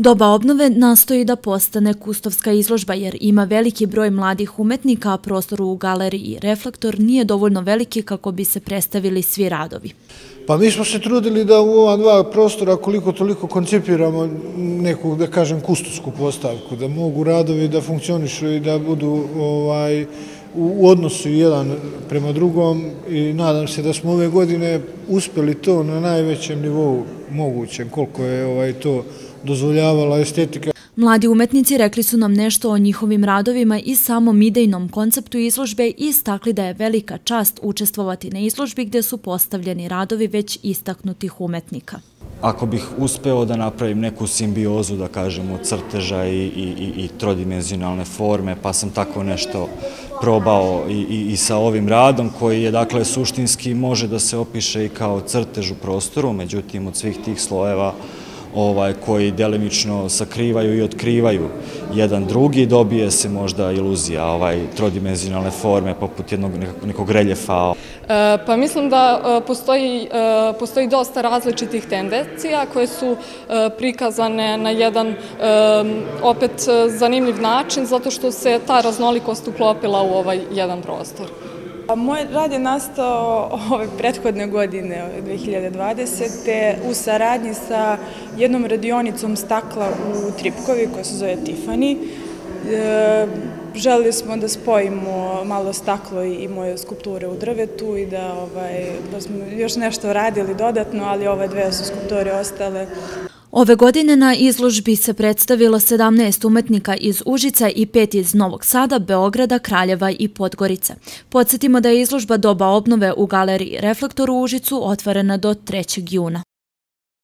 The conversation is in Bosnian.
Doba obnove nastoji da postane kustovska izložba jer ima veliki broj mladih umetnika, a prostor u galeriji Reflektor nije dovoljno veliki kako bi se predstavili svi radovi. Pa mi smo se trudili da u ova dva prostora koliko toliko koncipiramo neku, da kažem, kustovsku postavku, da mogu radovi da funkcionišu i da budu ovaj, u odnosu jedan prema drugom i nadam se da smo ove godine uspeli to na najvećem nivou mogućem, koliko je ovaj, to dozvoljavala estetika. Mladi umetnici rekli su nam nešto o njihovim radovima i samom idejnom konceptu izložbe i istakli da je velika čast učestvovati na izložbi gdje su postavljeni radovi već istaknutih umetnika. Ako bih uspeo da napravim neku simbiozu, da kažemo, crteža i, i, i, i trodimenzionalne forme, pa sam tako nešto probao i, i, i sa ovim radom, koji je, dakle, suštinski može da se opiše i kao crtež u prostoru, međutim, od svih tih slojeva, ovaj, koji delimično sakrivaju i otkrivaju jedan drugi, dobije se možda iluzija ovaj, trodimenzionalne forme poput jednog nekog reljefa. E, pa mislim da e, postoji, e, postoji dosta različitih tendencija koje su e, prikazane na jedan opet zanimljiv način zato što se ta raznolikost uklopila u ovaj jedan prostor. Moj rad je nastao ove prethodne godine, 2020. u saradnji sa jednom radionicom stakla u Tripkovi koja se zove Tiffany. E, želili smo da spojimo malo staklo i moje skulpture u drvetu i da, ovaj, da smo još nešto radili dodatno, ali ove dve su skulpture ostale. Ove godine na izložbi se predstavilo 17 umetnika iz Užica i pet iz Novog Sada, Beograda, Kraljeva i Podgorice. Podsjetimo da je izložba doba obnove u galeriji Reflektor u Užicu otvorena do 3. juna.